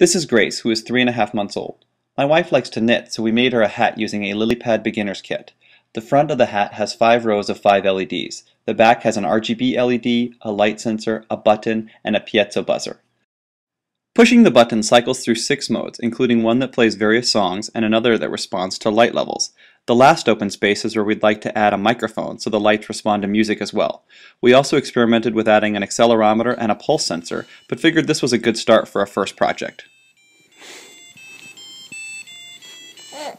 This is Grace, who is three and a half months old. My wife likes to knit, so we made her a hat using a LilyPad beginner's kit. The front of the hat has five rows of five LEDs. The back has an RGB LED, a light sensor, a button, and a piezo buzzer. Pushing the button cycles through six modes, including one that plays various songs and another that responds to light levels. The last open space is where we'd like to add a microphone so the lights respond to music as well. We also experimented with adding an accelerometer and a pulse sensor, but figured this was a good start for our first project. Eh.